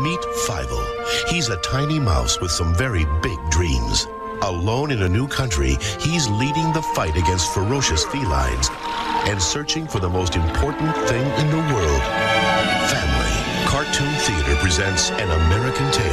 Meet Fievel. He's a tiny mouse with some very big dreams. Alone in a new country, he's leading the fight against ferocious felines and searching for the most important thing in the world family. Cartoon Theater presents An American Tail.